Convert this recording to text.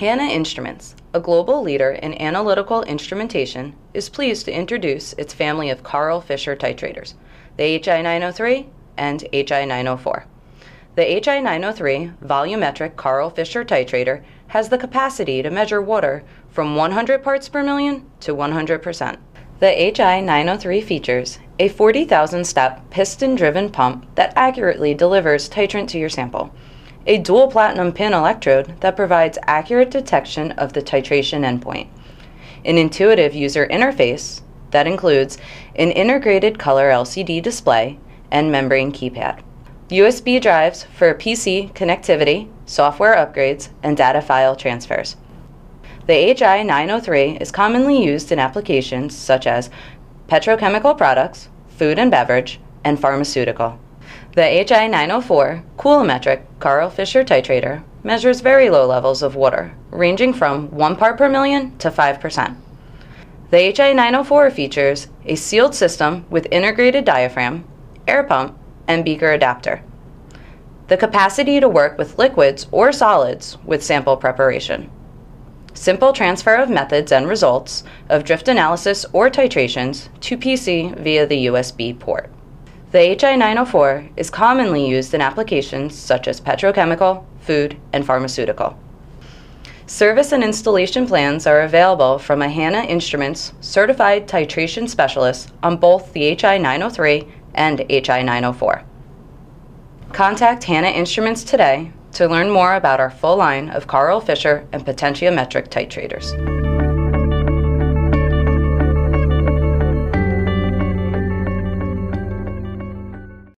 Hanna Instruments, a global leader in analytical instrumentation, is pleased to introduce its family of Karl Fischer titrators, the HI903 and HI904. The HI903 volumetric Karl Fischer titrator has the capacity to measure water from 100 parts per million to 100%. The HI903 features a 40,000 step piston driven pump that accurately delivers titrant to your sample a dual platinum pin electrode that provides accurate detection of the titration endpoint, an intuitive user interface that includes an integrated color LCD display and membrane keypad, USB drives for PC connectivity, software upgrades, and data file transfers. The HI903 is commonly used in applications such as petrochemical products, food and beverage, and pharmaceutical. The HI904 coulometric Karl Fischer titrator measures very low levels of water, ranging from 1 part per million to 5%. The HI904 features a sealed system with integrated diaphragm, air pump, and beaker adapter. The capacity to work with liquids or solids with sample preparation. Simple transfer of methods and results of drift analysis or titrations to PC via the USB port. The HI904 is commonly used in applications such as petrochemical, food, and pharmaceutical. Service and installation plans are available from a Hanna Instruments certified titration specialist on both the HI903 and HI904. Contact Hanna Instruments today to learn more about our full line of Karl Fischer and potentiometric titrators.